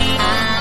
Bye.